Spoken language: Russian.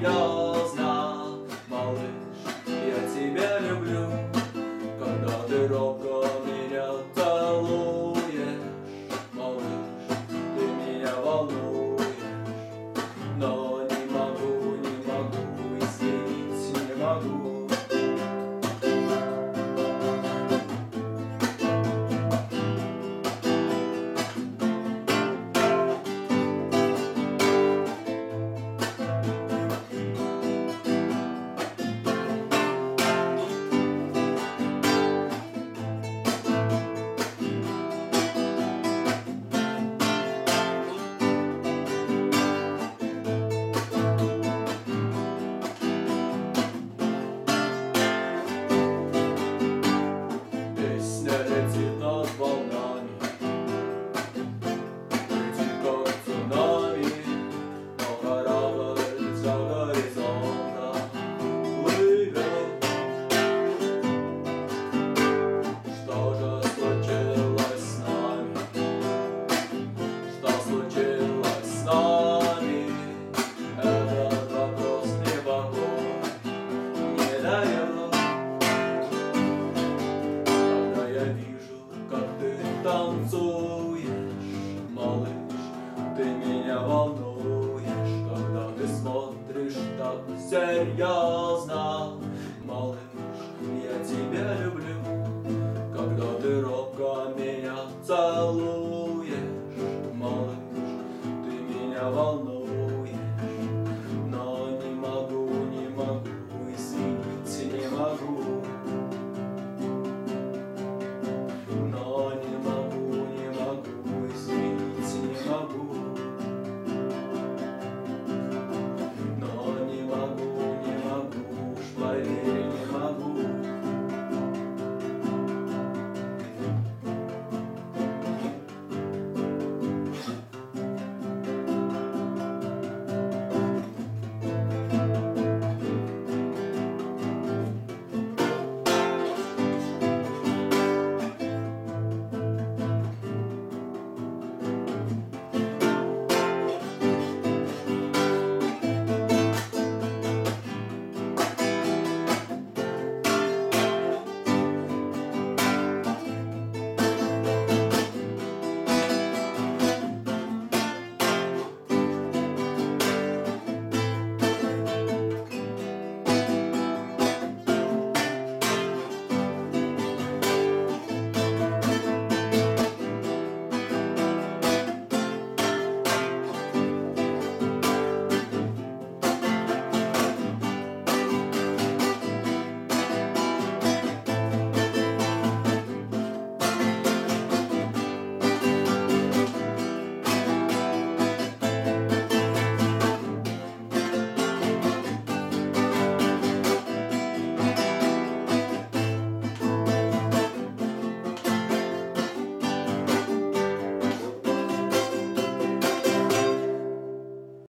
No. Волнуешь, когда ты смотришь так серьезно.